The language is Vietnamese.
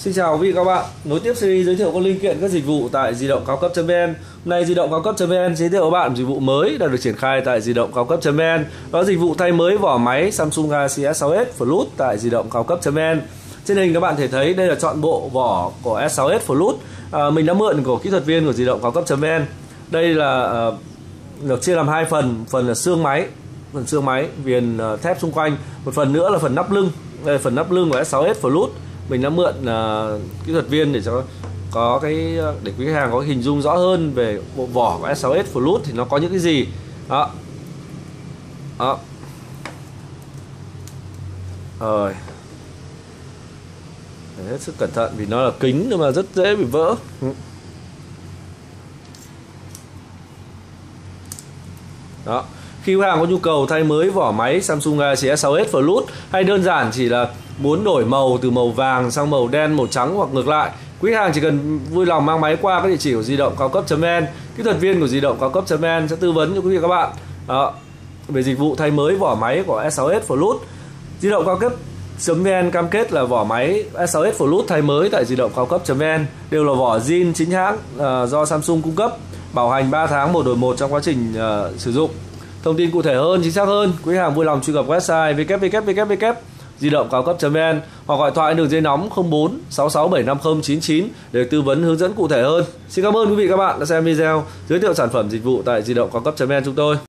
Xin chào quý vị các bạn. Nối tiếp series giới thiệu các linh kiện các dịch vụ tại di động cao cấp.vn. Hôm nay di động cao cấp.vn giới thiệu các bạn dịch vụ mới đã được triển khai tại di động cao cấp.vn. Đó dịch vụ thay mới vỏ máy Samsung Galaxy S6s Plus tại di động cao cấp.vn. Trên hình các bạn thể thấy đây là chọn bộ vỏ của S6s Plus. À, mình đã mượn của kỹ thuật viên của di động cao cấp.vn. Đây là uh, được chia làm hai phần, phần là xương máy, phần xương máy, viền uh, thép xung quanh, một phần nữa là phần nắp lưng. Đây là phần nắp lưng của S6s Plus mình đã mượn uh, kỹ thuật viên để cho có cái à, để quý khách hàng có hình dung rõ hơn về bộ vỏ của S6s Plus thì nó có những cái gì. Đó. Đó. Rồi. Để hết sức cẩn thận vì nó là kính nhưng mà rất dễ bị vỡ. Ừ. Đó khi khách hàng có nhu cầu thay mới vỏ máy Samsung Galaxy S6s Plus hay đơn giản chỉ là muốn đổi màu từ màu vàng sang màu đen, màu trắng hoặc ngược lại, quý hàng chỉ cần vui lòng mang máy qua các địa chỉ của di động cao cấp.vn, kỹ thuật viên của di động cao cấp.vn sẽ tư vấn cho quý vị các bạn đó, về dịch vụ thay mới vỏ máy của S6s Plus. Di động cao cấp vn cam kết là vỏ máy S6s Plus thay mới tại di động cao cấp.vn đều là vỏ zin chính hãng uh, do Samsung cung cấp, bảo hành 3 tháng một đổi một trong quá trình uh, sử dụng. Thông tin cụ thể hơn, chính xác hơn, quý hàng vui lòng truy cập website www di động cao cấp.vn hoặc gọi thoại đường dây nóng 04 6675 99 để tư vấn hướng dẫn cụ thể hơn. Xin cảm ơn quý vị các bạn đã xem video giới thiệu sản phẩm dịch vụ tại di động cao cấp.vn chúng tôi.